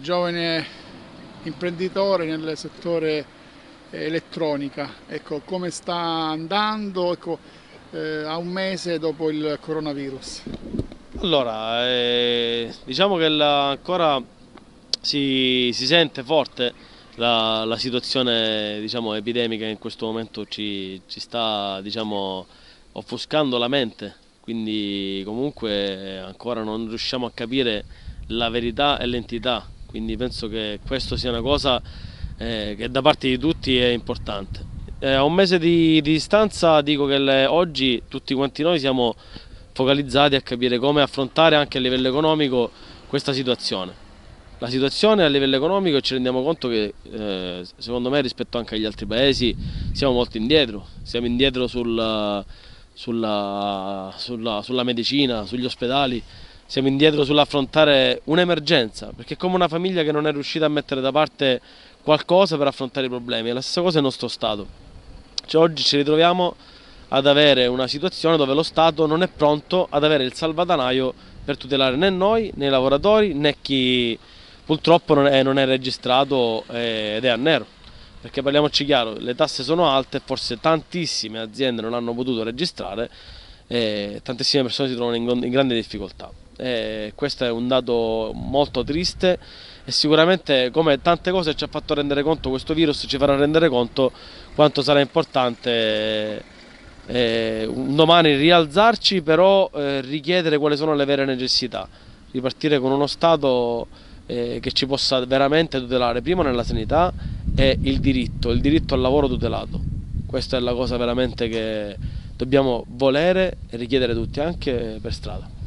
giovane imprenditore nel settore elettronica. Ecco, come sta andando ecco, eh, a un mese dopo il coronavirus? Allora, eh, diciamo che la, ancora si, si, sente forte la, la situazione diciamo, epidemica in questo momento ci, ci sta diciamo, offuscando la mente, quindi comunque ancora non riusciamo a capire la verità e l'entità, quindi penso che questo sia una cosa eh, che da parte di tutti è importante. Eh, a un mese di, di distanza dico che le, oggi tutti quanti noi siamo focalizzati a capire come affrontare anche a livello economico questa situazione. La situazione a livello economico ci rendiamo conto che eh, secondo me rispetto anche agli altri paesi siamo molto indietro, siamo indietro sul, sulla, sulla, sulla medicina, sugli ospedali, siamo indietro sull'affrontare un'emergenza, perché è come una famiglia che non è riuscita a mettere da parte qualcosa per affrontare i problemi, è la stessa cosa è il nostro Stato. Cioè, oggi ci ritroviamo ad avere una situazione dove lo Stato non è pronto ad avere il salvadanaio per tutelare né noi né i lavoratori né chi purtroppo non è, non è registrato eh, ed è a nero perché parliamoci chiaro, le tasse sono alte forse tantissime aziende non hanno potuto registrare e tantissime persone si trovano in grande difficoltà. E questo è un dato molto triste e sicuramente come tante cose ci ha fatto rendere conto questo virus ci farà rendere conto quanto sarà importante eh, un domani rialzarci però eh, richiedere quali sono le vere necessità, ripartire con uno Stato eh, che ci possa veramente tutelare prima nella sanità e il diritto, il diritto al lavoro tutelato. Questa è la cosa veramente che dobbiamo volere e richiedere tutti anche per strada.